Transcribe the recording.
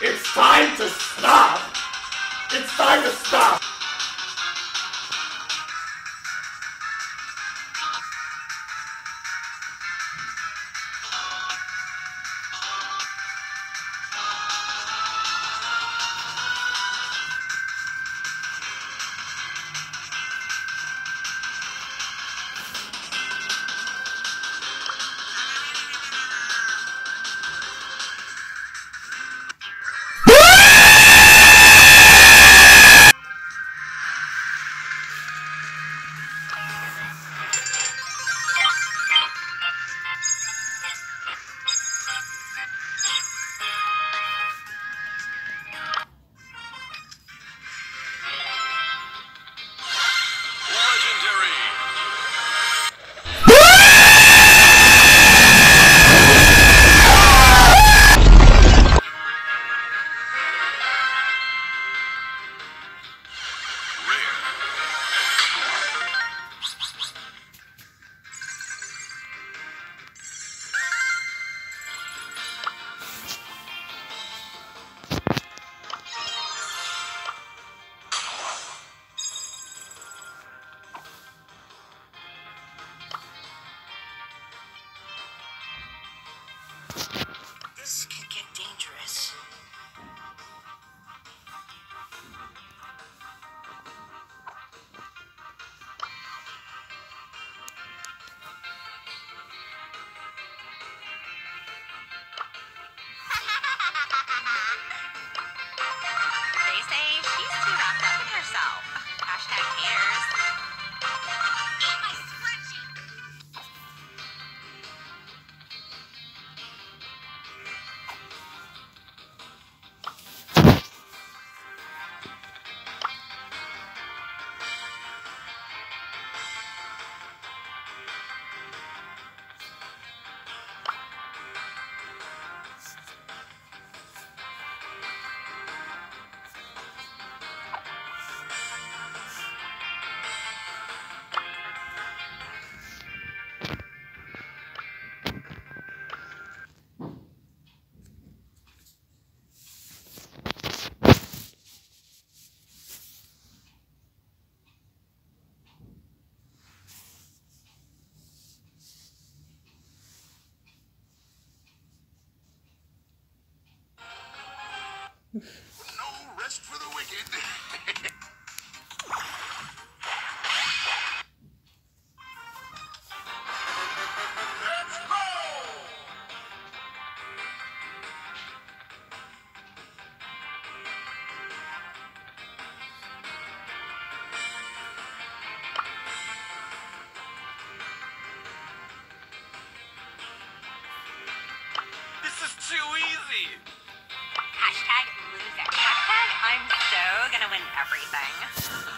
It's time to stop! It's time to stop! This could get dangerous. They say she's too wrapped up in herself. Hashtag haters. no rest for the wicked. too easy. Hashtag everything.